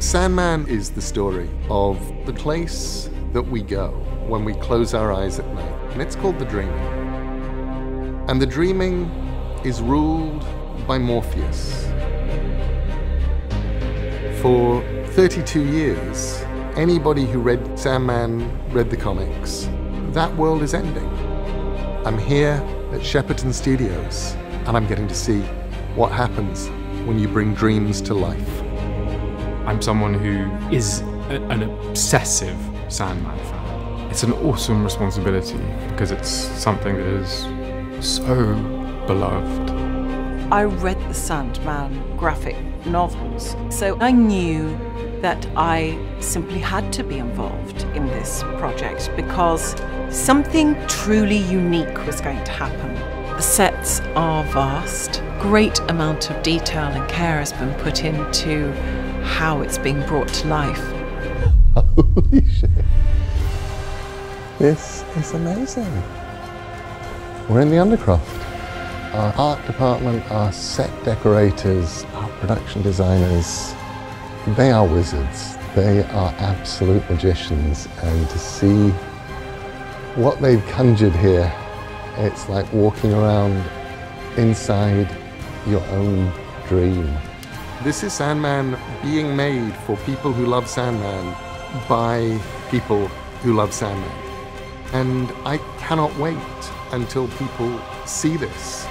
Sandman is the story of the place that we go when we close our eyes at night, and it's called the dreaming. And the dreaming is ruled by Morpheus. For 32 years, anybody who read Sandman read the comics. That world is ending. I'm here at Shepperton Studios, and I'm getting to see what happens when you bring dreams to life. I'm someone who is a, an obsessive Sandman fan. It's an awesome responsibility because it's something that is so beloved. I read the Sandman graphic novels, so I knew that I simply had to be involved in this project because something truly unique was going to happen. The sets are vast, great amount of detail and care has been put into how it's being brought to life. Holy shit. This is amazing. We're in the Undercroft. Our art department, our set decorators, our production designers, they are wizards. They are absolute magicians. And to see what they've conjured here, it's like walking around inside your own dream. This is Sandman being made for people who love Sandman by people who love Sandman. And I cannot wait until people see this